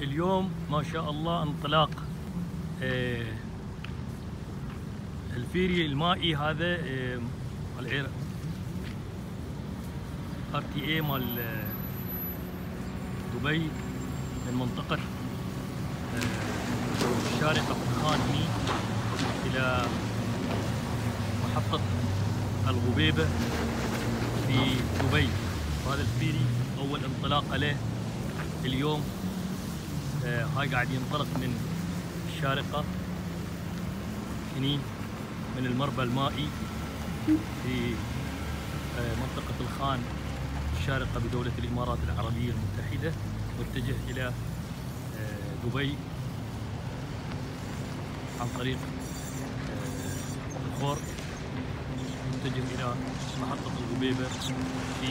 اليوم ما شاء الله انطلاق آه، ال ferry المائي هذا آه، ال RTA مال آه، دبي من منطقة آه، الشارقة خان هني إلى محطة الغبيبة في دبي. وهذا الفيري أول انطلاقة له اليوم. هاي قاعد ينطلق من الشارقة هني من المربى المائي في آه، منطقة الخان الشارقة بدولة الإمارات العربية المتحدة متجه إلى آه، دبي عن طريق آه، الخور متجه إلى محطة الغبيبة في